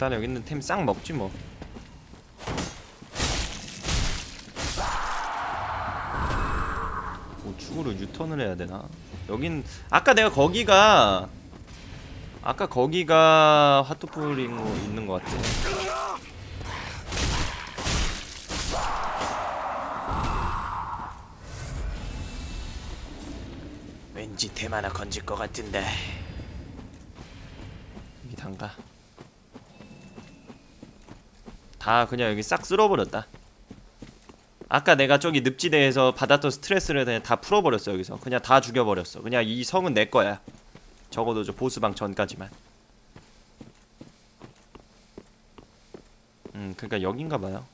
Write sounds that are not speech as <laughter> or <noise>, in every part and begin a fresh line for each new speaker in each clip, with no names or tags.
일단 여기 있는 템 싹 먹지 뭐 우측으로 유턴을 해야 되나? 여긴 아까 내가 거기가 아까 거기가 핫도플인 거 있는 것 같아. 왠지 템 하나 건질 것 같은데. 여기 단가. 다 그냥 여기 싹 쓸어버렸다. 아까 내가 저기 늪지대에서 받았던 스트레스를 그냥 다 풀어버렸어 여기서. 그냥 다 죽여버렸어. 그냥 이 성은 내 거야. 적어도 저 보스방 전까지만. 음 그니까 여긴가 봐요.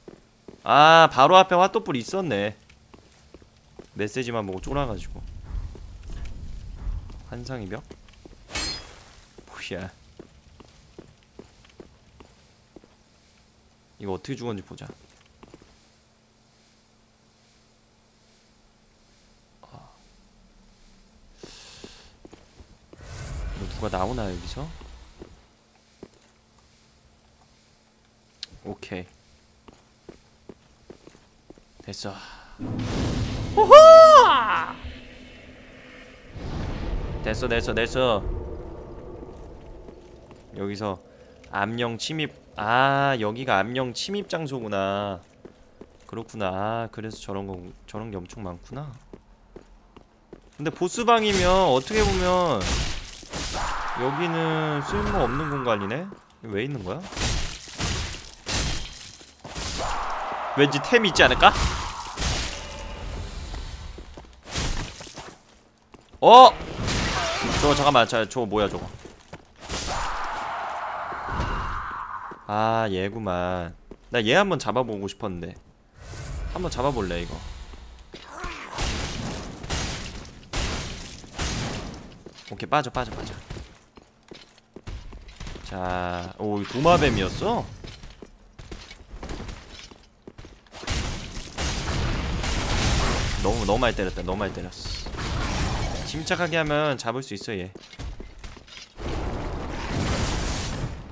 아 바로 앞에 핫도불 있었네. 메시지만 보고 쫄아가지고. 환상의 벽? 뭐야 이거 어떻게 죽었는지 보자. 이거 누가 나오나 여기서? 오케이. 됐어. 호호! 됐어 됐어 됐어. 여기서 암령 침입 아 여기가 암령 침입 장소구나 그렇구나 아 그래서 저런 거 저런 게 엄청 많구나 근데 보스방이면 어떻게 보면 여기는 쓸모 없는 공간이네. 왜 있는 거야? 왠지 템이 있지 않을까? 어! 저거 잠깐만, 저, 저거 뭐야 저거? 아 얘구만. 나 얘 한번 잡아보고 싶었는데. 한번 잡아볼래 이거. 오케이 빠져 빠져 빠져. 자, 오 도마뱀이었어? 너무 너무 많이 때렸다. 너무 많이 때렸어. 침착하게 하면 잡을 수 있어 얘.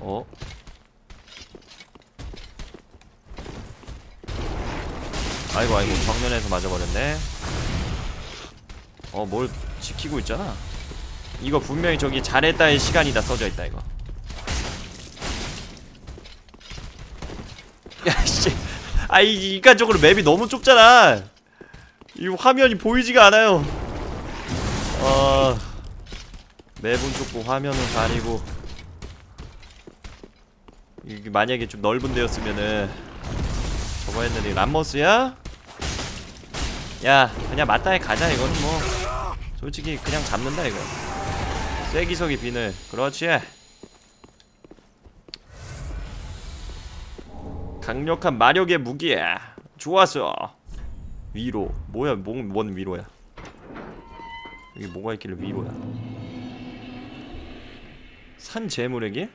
어? 아이고 아이고 정면에서 맞아버렸네. 어 뭘 지키고 있잖아. 이거 분명히 저기 잘했다의 시간이다 써져 있다 이거. <laughs> 야씨 아이 인간적으로 맵이 너무 좁잖아 이 화면이 보이지가 않아요 어 맵은 좁고 화면은 가리고 이게 만약에 좀 넓은 데였으면은 저거 했는데 람머스야? 야 그냥 맞다해 가자 이거는 뭐. 솔직히 그냥 잡는다 이거. 쐐기석이 비늘. 그렇지. 강력한 마력의 무기야. 좋았어. 위로. 뭐야 뭔, 뭔 위로야? 여기 뭐가 있길래 위로야? 산 재물에게?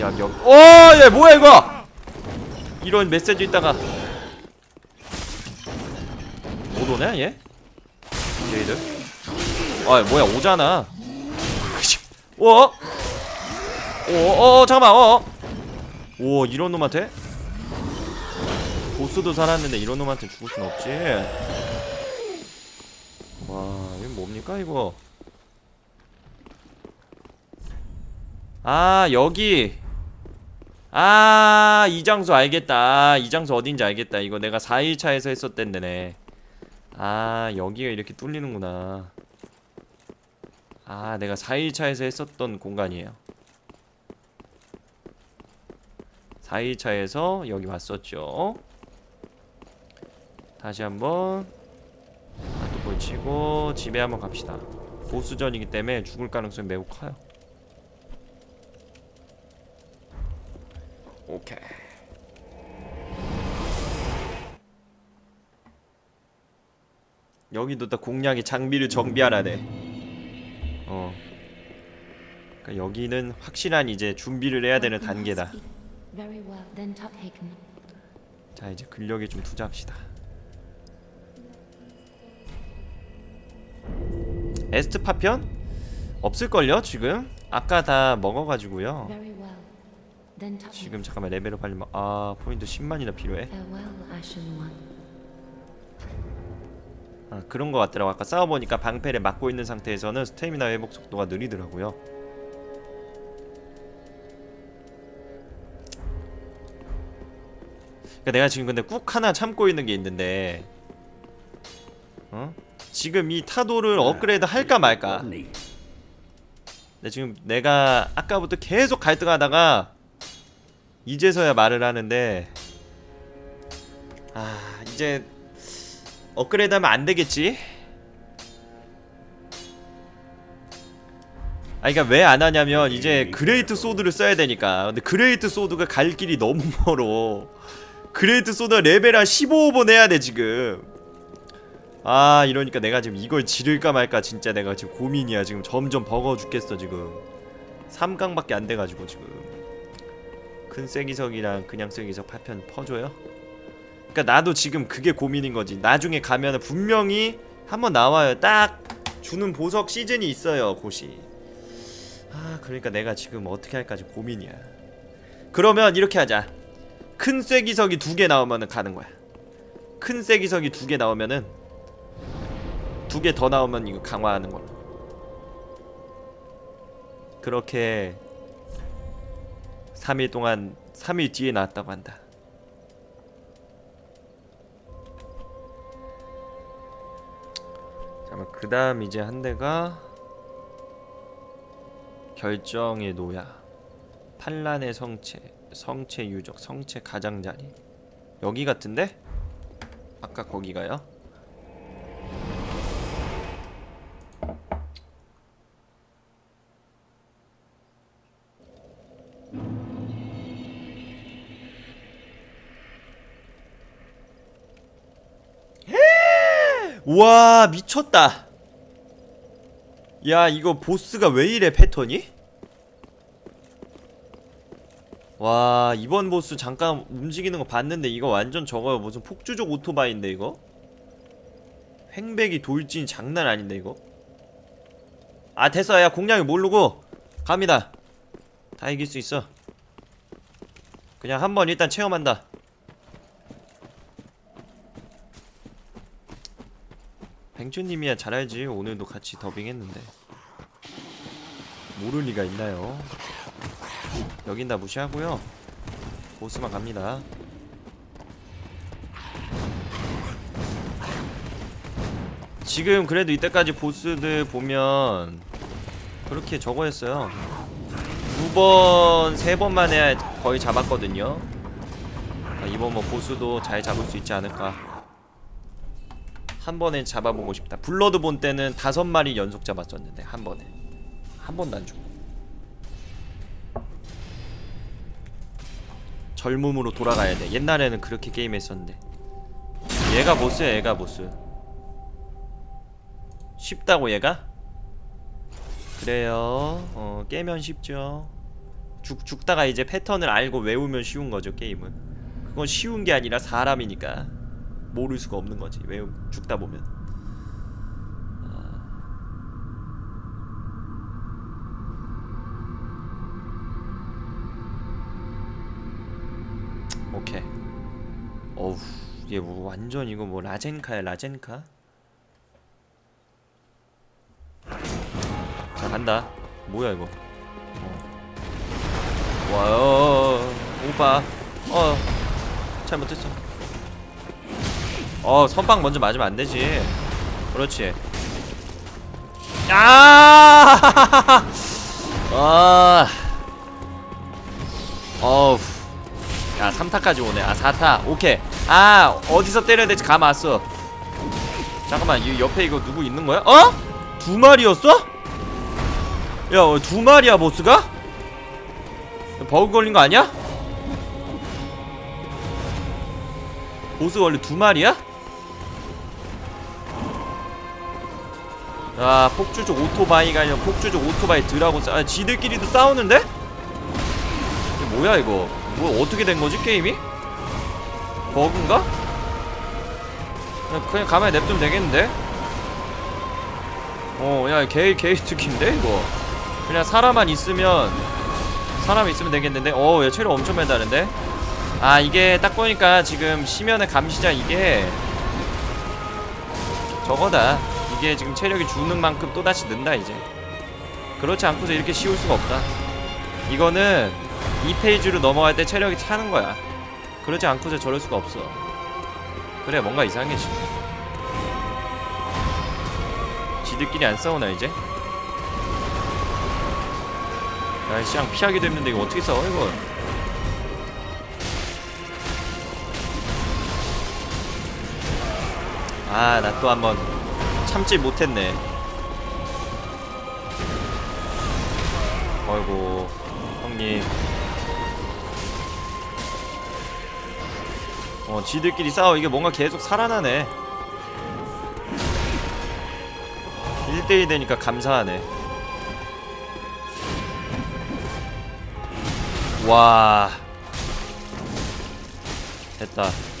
야 여... 어! 얘 뭐야 이거? 이런 메시지 있다가 못 오네 얘? 얘들 아 뭐야 오잖아 <laughs> 어? 어? 어 잠깐만 어? 오 이런 놈한테? 보스도 살았는데 이런 놈한테 죽을 순 없지 와 이건 뭡니까 이거 아 여기 아 이 장소 알겠다 이 장소 어딘지 알겠다 이거 내가 4일차에서 했었던 데네 아 여기가 이렇게 뚫리는구나. 아 내가 4일차에서 했었던 공간이에요. 4일차에서 여기 왔었죠. 다시 한번 핫도볼 치고 집에 한번 갑시다. 보스전이기 때문에 죽을 가능성이 매우 커요. 오케이 여기도 다 공략의 장비를 정비하라네 어 그러니까 여기는 확실한 이제 준비를 해야 되는 단계다. 자 이제 근력에 좀 투자합시다 에스트 파편? 없을걸요 지금? 아까 다 먹어가지고요 지금 잠깐만 빨리 마- 아 포인트 10만이나 필요해. 아, 그런 거 같더라고 아까 싸워보니까 방패를 막고 있는 상태에서는 스태미나 회복 속도가 느리더라고요 그러니까 내가 지금 근데 꾹 하나 참고 있는 게 있는데 어? 지금 이 타도를 업그레이드 할까 말까
Neat.
근데 지금 내가 아까부터 계속 갈등하다가 이제서야 말을 하는데 아 이제 업그레이드 하면 안 되겠지? 아 그니까 왜 안 하냐면 이제 great sword를 써야 되니까. 근데 great sword가 갈 길이 너무 <laughs> 멀어. great sword가 레벨 한 15번 해야 돼 지금. 아 이러니까 내가 지금 이걸 지를까 말까 진짜 내가 지금 고민이야. 지금 점점 버거워 죽겠어 지금. 3강밖에 안 돼가지고 지금. 큰 쐐기석이랑 그냥 쐐기석 파편 퍼줘요? 그니까 나도 지금 그게 고민인 거지. 나중에 가면은 분명히 한번 나와요. 딱 주는 보석 시즌이 있어요 곳이 아 그러니까 내가 지금 어떻게 할까 지금 고민이야. 그러면 이렇게 하자. 큰 쐐기석이 두 개 나오면은 가는 거야. 큰 쐐기석이 두 개 나오면은 두 개 더 나오면 이거 강화하는 걸로. 그렇게 3일 동안 3일 뒤에 나왔다고 한다 그 다음 이제 한 대가 결정의 노야 판란의 성체 성체 유적 성체 가장자리 여기 같은데? 아까 거기가요? 와 미쳤다 야 이거 보스가 왜 이래 패턴이? 와 이번 보스 잠깐 움직이는 거 봤는데 이거 완전 저거 무슨 폭주족 오토바이인데 이거? 횡백이 돌진 장난 아닌데 이거? 아 됐어 야 공략이 모르고 갑니다 다 이길 수 있어 그냥 한번 일단 체험한다 뱅주님이야 잘 알지 오늘도 같이 더빙했는데. 모를 리가 있나요? 여긴 다 무시하고요. 보스만 갑니다. 지금 그래도 이때까지 보스들 보면 그렇게 저거 했어요. 두 번, 세 번만 해야 거의 잡았거든요. 아, 이번 뭐 보스도 잘 잡을 수 있지 않을까 한 번에 잡아보고 싶다. 블러드 본 때는 다섯 마리 연속 잡았었는데 한 번에. 한 번도 안 죽고. 젊음으로 돌아가야 돼. 옛날에는 그렇게 게임했었는데. 얘가 보스야 얘가 보스. 쉽다고 얘가? 그래요. 어 깨면 쉽죠. 죽, 죽다가 이제 패턴을 알고 외우면 쉬운 거죠 게임은. 그건 쉬운 게 아니라 사람이니까 모를 수가 없는 거지. 외우 죽다 보면. 아. 오케이. 어우 얘 뭐 완전 이거 뭐 라젠카야 라젠카? 자 간다. 뭐야 이거? 어. 와 어, 어, 오빠 어. 잘못했어 어 선빵 먼저 맞으면 안 되지 그렇지 야! <laughs> 아! 어우. 야, 3타까지 오네. 아, 4타. 오케이. 아, 어디서 때려야 될지 감 왔어. 잠깐만, 이 옆에 이거 누구 있는 거야? 어? 두 마리였어? 야, 어, 두 마리야, 보스가? 버그 걸린 거 아니야? 보스 원래 두 마리야? 아 폭주족 오토바이가 아니라 폭주족 오토바이 드라고 싸 아, 지들끼리도 싸우는데? 이게 뭐야 이거 뭐 어떻게 된 거지 게임이? 버그인가? 그냥, 그냥 가만히 냅두면 되겠는데? 어야 개, 개 특기인데 이거 그냥 사람만 있으면 사람 있으면 되겠는데 어얘 체력 엄청 매다는데 아 이게 딱 보니까 지금 심연의 감시자 이게 저거다 이게 지금 체력이 주는 만큼 또다시 는다 이제. 그렇지 않고서 이렇게 쉬울 수가 없다. 이거는 2페이지로 넘어갈 때 체력이 차는 거야. 그렇지 않고서 저럴 수가 없어. 그래 뭔가 이상해 지금. 지들끼리 안 싸우나 이제? 야 씨랑 피하기도 힘든데 이거 어떻게 싸워 이거? 아나 또 한번 참지 못했네. 어이구 형님. 어 지들끼리 싸워. 이게 뭔가 계속 살아나네. 1대1 되니까 감사하네. 와. 됐다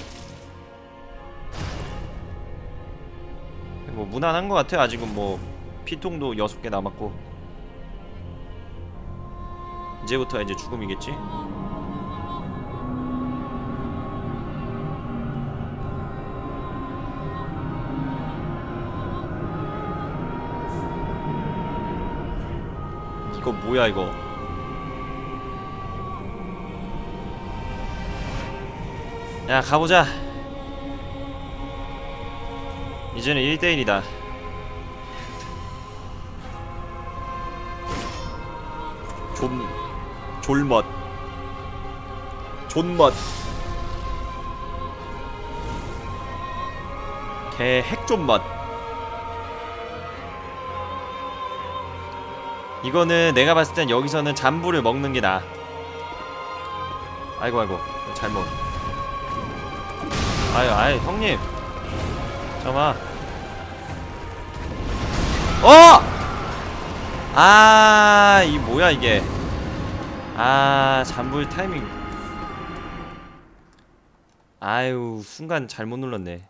뭐 무난한 것 같아 아직은 뭐 피통도 6개 남았고. 이제부터 이제 죽음이겠지? 이거 뭐야 이거? 야 가보자 이제는 1대1이다. 존... 졸멋 존멋 개 핵존멋 이거는 내가 봤을 땐 여기서는 잠부를 먹는 게 나아 아이고 아이고. 잘못 아유 아이 형님. 잠깐만 어! 아, 이 뭐야 이게? 아, 잠불 타이밍. 아유, 순간 잘못 눌렀네.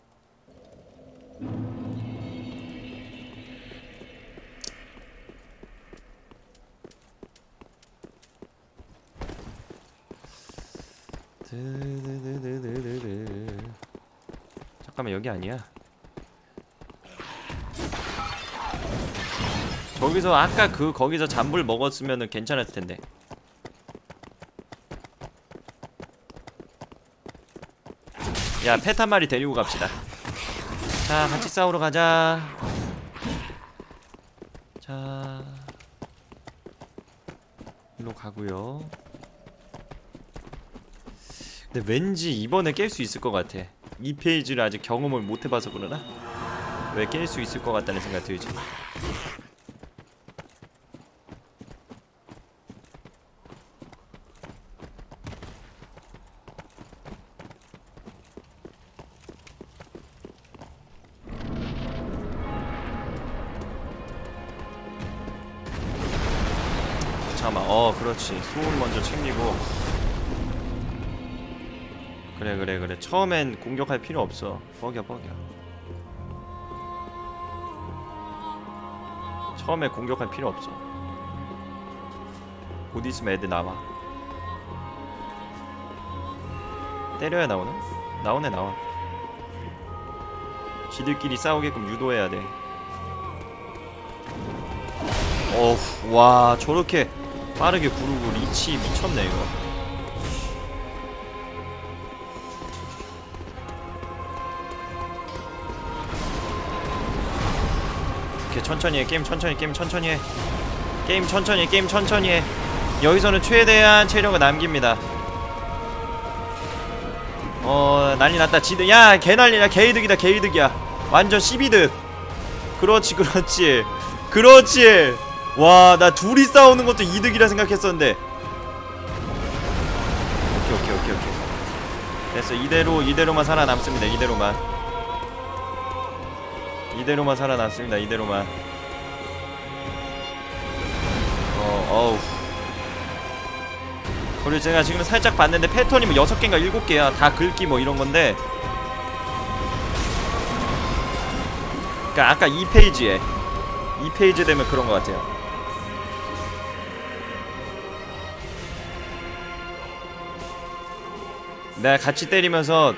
잠깐만 여기 아니야. 저기서 아까 그 거기서 잠불 먹었으면은 괜찮았을 텐데. 야, 펫 한 마리 데리고 갑시다. 자, 같이 싸우러 가자. 자. 일로 가고요. 근데 왠지 이번에 깰 수 있을 것 같아. 이 페이지를 아직 경험을 못 해봐서 그러나? 왜 깰 수 있을 것 같다는 생각 들지. 그렇지 소울 먼저 챙기고. 그래 그래 그래. 처음엔 공격할 필요 없어. 뻐겨 뻐겨 처음에 공격할 필요 없어. 곧 있으면 애들 나와. 때려야 나오나? 나오네 나와. 지들끼리 싸우게끔 유도해야 돼. 어후 와 저렇게 빠르게 구르고 reach 미쳤네 이거 이렇게 천천히 해 게임 천천히 게임 천천히 해. 게임 천천히 해 게임 천천히 해. 여기서는 최대한 체력을 남깁니다. 어 난리 났다. 지드 야 개 난리야 개이득이다 개이득이야. 완전 씹이득. 그렇지 그렇지. 그렇지 와 나 둘이 싸우는 것도 이득이라 생각했었는데. 오케이 오케이 오케이 오케이. 됐어. 이대로 이대로만 살아남습니다. 이대로만. 이대로만 살아남습니다. 이대로만. 어 어우. 그리고 제가 지금 살짝 봤는데 패턴이 뭐 6개인가 7개야. 다 긁기 뭐 이런건데. 그니까 아까 2페이지에 2페이지 되면 그런 것 같아요 내가 같이 때리면서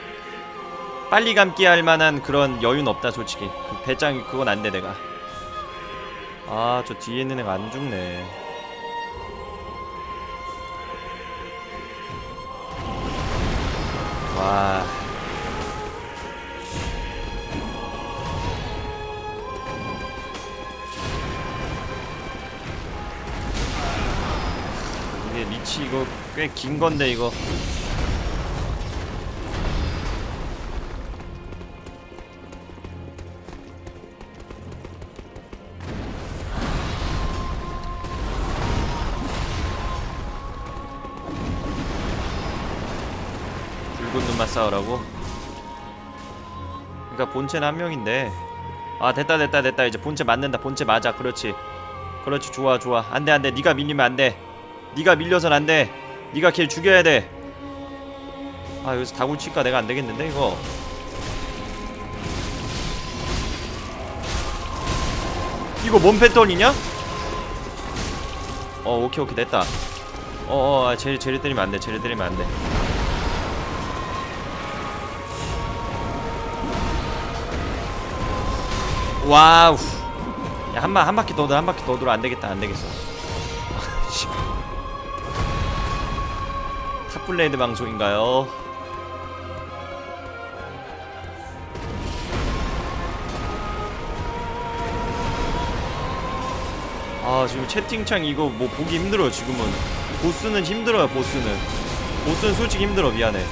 빨리 감기 할 만한 그런 여유는 없다 솔직히. 그 배짱 그건 안 돼 내가. 아 저 뒤에 있는 애가 안 죽네. 와. 이게 리치 이거 꽤 긴 건데 이거 싸우라고? 그니까 본체는 한 명인데. 아 됐다 됐다 됐다. 이제 본체 맞는다. 본체 맞아. 그렇지. 그렇지. 좋아 좋아. 안돼 안돼. 네가 밀리면 안돼. 네가 밀려선 안돼. 네가 걔 죽여야 돼아 여기서 다굴 칠까? 내가 안되겠는데 이거? 이거 뭔 패턴이냐? 어 오케이 오케이. 됐다. 어어 아, 쟤 쟤를 때리면 안돼. 쟤를 때리면 안돼 와우. 야 한바 한 바퀴 더 돌아 한 바퀴 더 돌아 안 되겠다 안 되겠어. <laughs> 씨. 탑블레이드 방송인가요? 아 지금 채팅창 이거 뭐 보기 힘들어요 지금은. 보스는 힘들어요 보스는. 보스는 솔직히 힘들어 미안해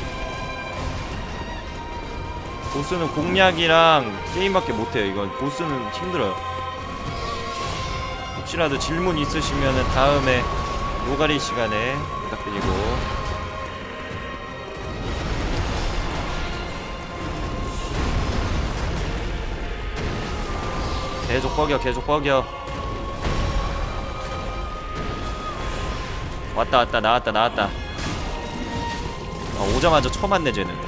보스는 공략이랑 게임밖에 못해요. 이건 보스는 힘들어요. 혹시라도 질문 있으시면은 다음에 노가리 시간에 부탁드리고. 계속 뻐겨 계속 뻐겨 왔다 왔다 나왔다 나왔다. 아, 오자마자 처음 왔네 쟤는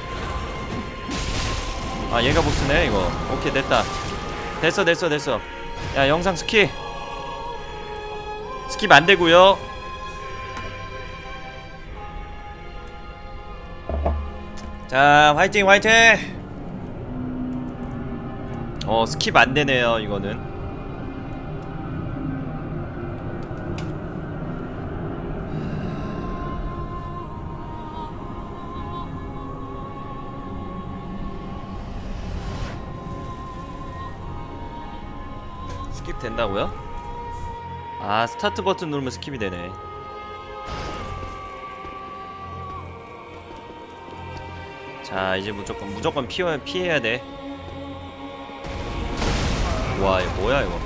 아 얘가 보스네 이거. 오케이 됐다. 됐어 됐어 됐어. 야 영상 스킵 스킵 안되고요. 자 화이팅 화이팅! 어 스킵 안되네요 이거는 스킵 된다고요? 아 스타트 버튼 누르면 스킵이 되네. 자 이제 무조건 무조건 피해, 피해야 돼 와 이거 뭐야 이거?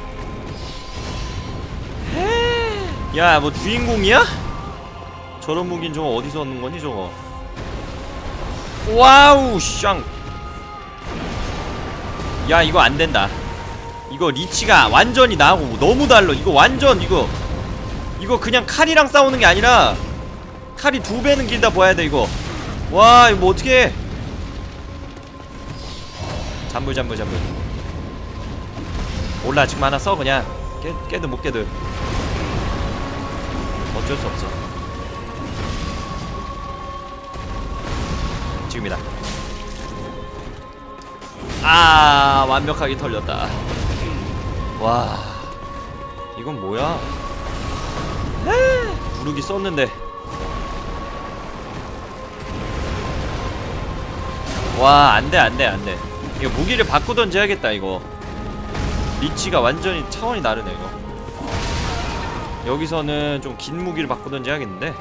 야 뭐 주인공이야? 저런 무기는 저거 어디서 얻는 거니 저거? 와우 샹! 야 이거 안 된다 이거 리치가 완전히 나하고 너무 달라. 이거 완전 이거 이거 그냥 칼이랑 싸우는 게 아니라 칼이 두 배는 길다 봐야 돼 이거. 와 이거 뭐 어떻게 해. 잠불 잠불 잠불. 몰라 지금 하나 써 그냥. 깨, 깨든 못 깨든 어쩔 수 없어. 지금이다. 아 완벽하게 털렸다 와. 이건 뭐야? 부르기 썼는데. 와 안돼 안돼 안돼. 이거 무기를 바꾸던지 해야겠다 이거. 리치가 완전히 차원이 다르네 이거. 여기서는 좀 긴 무기를 바꾸던지 해야겠는데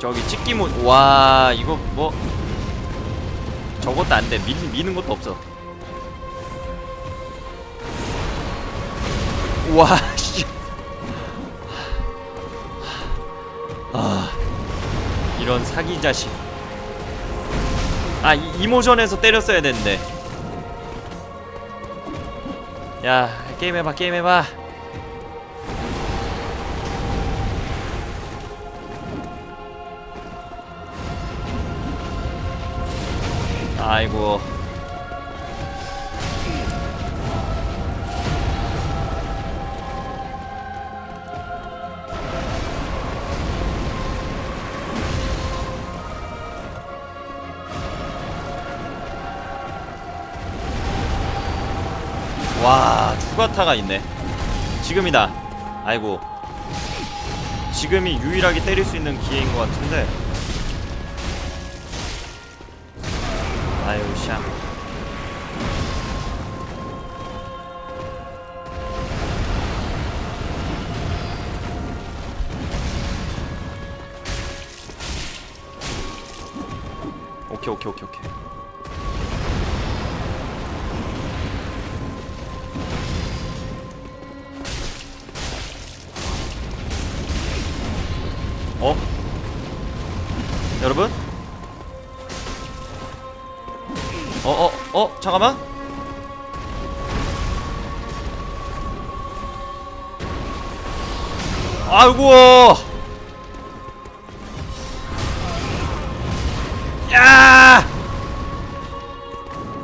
저기 찍기 모 와 이거 뭐. 저것도 안돼. 미, 미는 것도 없어. 와 <laughs> 씨. 아. 이런 사기 자식. 아 이, 이모션에서 때렸어야 되는데. 야 게임 해봐 게임 해봐 아이고. 와 추가타가 있네. 지금이다. 아이고. 지금이 유일하게 때릴 수 있는 기회인 것 같은데. 샹 오케이 오케이 오케이 오케이 어, 잠깐만. 아이고. 야!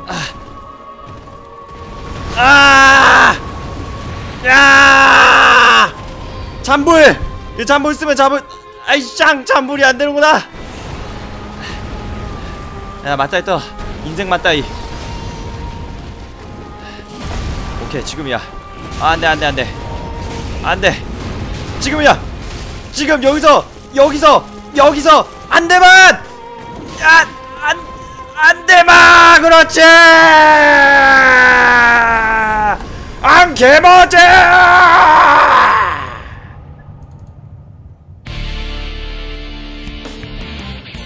아! 아! 야! 잠불! 이 잠불 쓰면 잠불 아이 쌍 잠불이 안 되는구나. 야 맞다이 떠 인생 맞다 이. 오케이 지금이야. 아, 안돼 안돼 안돼. 안돼. 지금이야. 지금 여기서 여기서 여기서 안돼만! 야안 안돼만 그렇지! 안 개머지.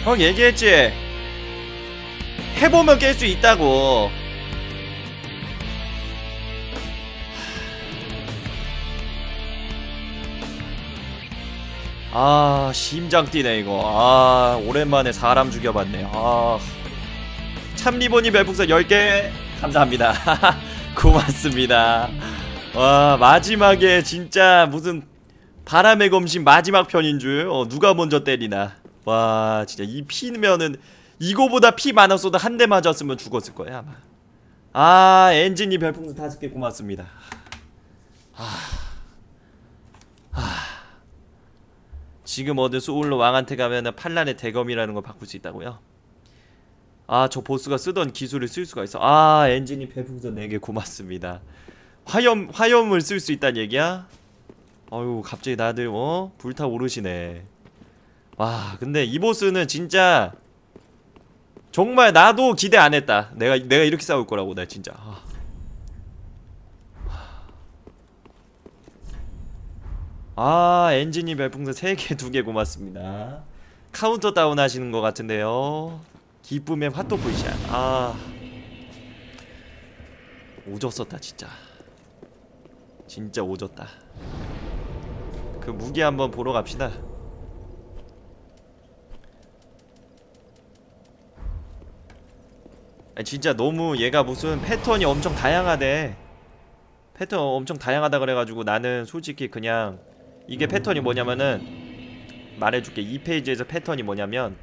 형 얘기했지? 해보면 깰 수 있다고 아 심장 뛰네 이거. 아 오랜만에 사람 죽여봤네 아. 참리보니 별풍선 10개. 감사합니다. <laughs> 고맙습니다. 와 마지막에 진짜 무슨 바람의 검신 마지막 편인 줄 어, 누가 먼저 때리나. 와 진짜 이 피면은 이거보다 피 많았어도 한 대 맞았으면 죽었을 거야 아 엔진이 별풍선 다섯 개 고맙습니다. 아, 아. 지금 얻은 소울로 왕한테 가면은 판란의 대검이라는 걸 바꿀 수 있다고요? 아 저 보스가 쓰던 기술을 쓸 수가 있어. 아 엔진이 별풍선 4개 고맙습니다. 화염 화염을 쓸 수 있다는 얘기야? 아유 갑자기 다들 어? 불타오르시네. 와 근데 이 보스는 진짜 정말 나도 기대 안 했다. 내가 내가 이렇게 싸울 거라고 나 진짜 아. 아 엔진이 별풍선 3개 2개 고맙습니다. 카운트다운 하시는 것 같은데요. 기쁨의 불샷 아 오졌었다 진짜. 진짜 오졌다. 그 무기 한번 보러 갑시다. 진짜 너무 얘가 무슨 패턴이 엄청 다양하대. 패턴 엄청 다양하다 그래가지고 나는 솔직히 그냥 이게 패턴이 뭐냐면은 말해줄게. 이 페이지에서 패턴이 뭐냐면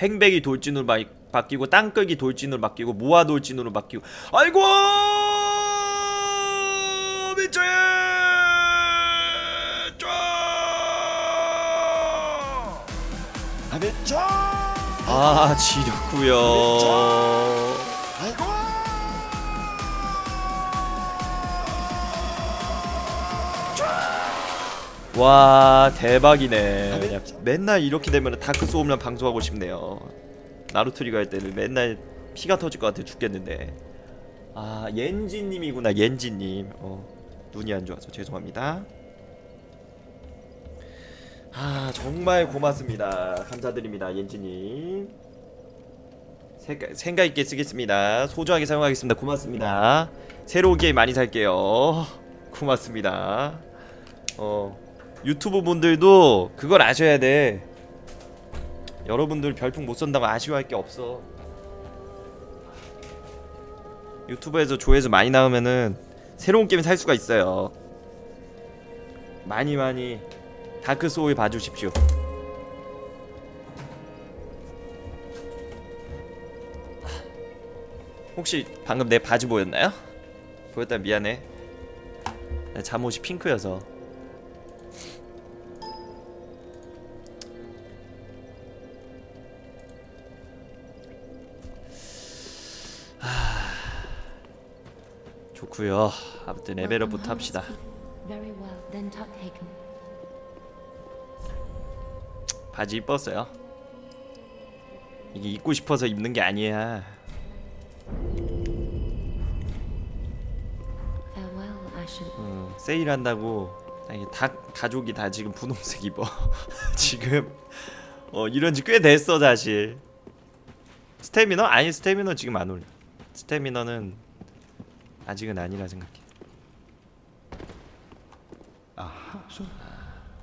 횡백이 돌진으로 바, 바뀌고 땅끌기 돌진으로 바뀌고 무화 돌진으로 바뀌고. 아이고! 미쳐
아
지렸구요 와 대박이네. 야, 맨날 이렇게 되면 다크 소울만 방송하고 싶네요. 나루토리가 할 때는 맨날 피가 터질 것 같아 죽겠는데. 아 옌지님이구나 옌지님. 어 눈이 안 좋아서 죄송합니다. 아 정말 고맙습니다. 감사드립니다 옌지님. 생각, 생각 있게 쓰겠습니다. 소중하게 사용하겠습니다. 고맙습니다. 새로운 게임 많이 살게요. 고맙습니다. 어 유튜브 분들도 그걸 아셔야 돼. 여러분들 별풍 못 쏜다고 아쉬워할 게 없어. 유튜브에서 조회수 많이 나오면은 새로운 게임 살 수가 있어요. 많이 많이 다크 소울 봐주십시오. 혹시 방금 내 바지 보였나요? 보였다면 미안해. 나 잠옷이 핑크여서. 좋구요. 아무튼 레벨업부터 합시다. 바지 이뻤어요. 이게 입고 싶어서 입는 게 아니야. 어, 세일한다고. 아니, 다 가족이 다 지금 분홍색 입어. <laughs> 지금. 어 이런 지 꽤 됐어 사실. 스태미너? 아니 스태미너 지금 안 올려. 스태미너는 아직은 아니라 생각해
sir.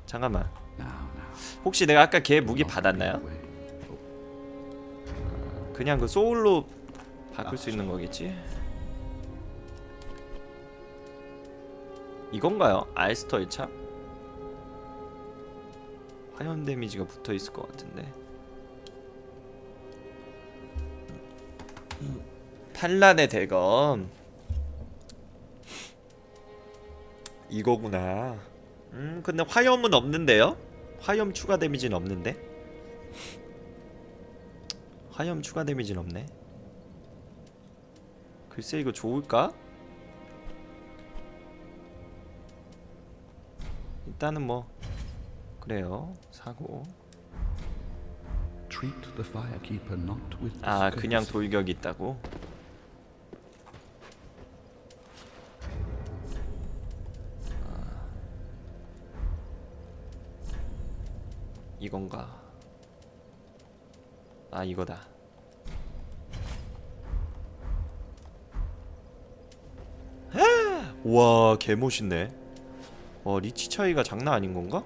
잠깐만. 혹시 내가 아까 걔 무기 받았나요?
Wait.
그냥 그 소울로 바꿀 수 있는 거겠지? 이건가요? 알스터의 차? 화염 데미지가 붙어 있을 것 같은데. 탄란의 대검. 이거구나. 음, 근데 화염은 없는데요? 화염 추가 데미지는 없는데? 화염 추가 데미지는 없네. 글쎄 이거 좋을까? 일단은 뭐 그래요 사고 아 그냥. 돌격이 있다고 이건가? 아 이거다. <gasps> 와 개멋있네. 와 리치 차이가 장난 아닌 건가?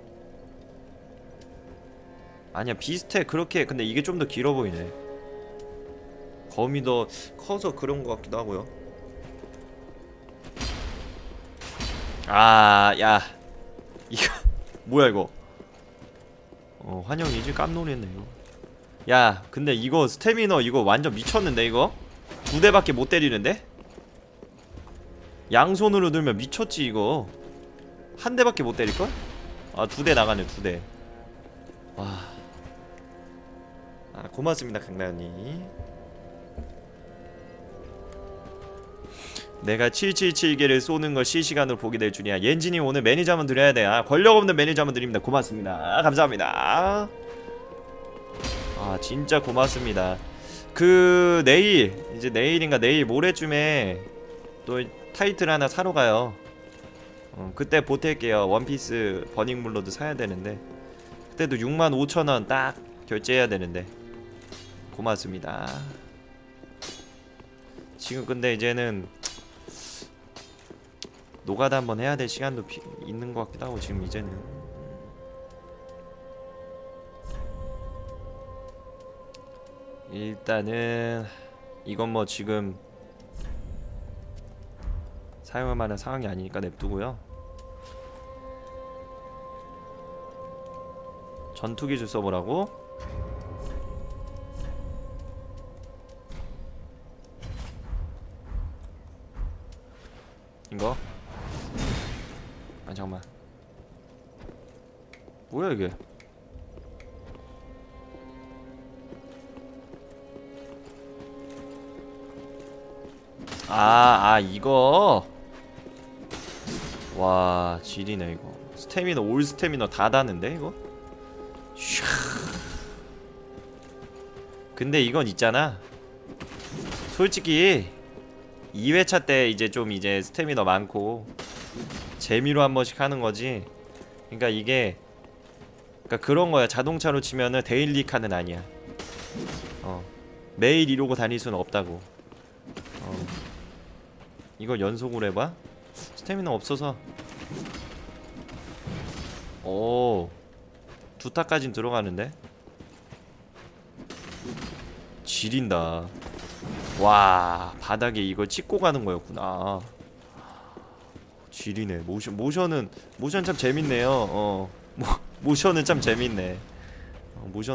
아니야 비슷해. 그렇게 근데 이게 좀 더 길어 보이네. 검이 더 커서 그런 것 같기도 하고요. 아야. 이거 <laughs> 뭐야 이거 어 환영이지 깜놀했네 이거 야 근데 이거 스태미너 이거 완전 미쳤는데 이거? 두 대밖에 못 때리는데? 양손으로 들면 미쳤지 이거. 한 대밖에 못 때릴걸? 아 두 대 나가네 두대. 와. 아 고맙습니다 강나연이 내가 777개를 쏘는 걸 실시간으로 보게 될 줄이야. 옌진이 오늘 매니저 한번 드려야 돼 아 권력 없는 매니저 한번 드립니다. 고맙습니다. 감사합니다. 아 진짜 고맙습니다. 그 내일 이제 내일인가 내일 모레쯤에 또 타이틀 하나 사러 가요. 어, 그때 보탤게요. 원피스 버닝 블러드도 사야 되는데. 그때도 65,000원 딱 결제해야 되는데. 고맙습니다. 지금 근데 이제는 노가다 한번 해야 될 시간도 피, 있는 것 같기도 하고 지금 이제는 일단은 이건 뭐 지금 사용할 만한 상황이 아니니까 냅두고요 전투기술 써보라고? 이게 아, 아 이거? 와 지리네 이거. 스태미너 올 스태미너 다 다는데 이거? 슈 근데 이건 있잖아. 솔직히 2회차 때 이제 좀 이제 스태미너 많고 재미로 한 번씩 하는 거지. 그러니까 이게 그러니까 그런 거야. 자동차로 치면은 daily car는 아니야. 어. 매일 이러고 다닐 수는 없다고. 어. 이걸 연속으로 해봐. 스태미너 없어서. 오. 두 타까진 들어가는데? 지린다. 와 바닥에 이걸 찍고 가는 거였구나. 지리네. 모션 모션은 모션 참 재밌네요. 어. 모, 모션은 참 재밌네. 어, 모션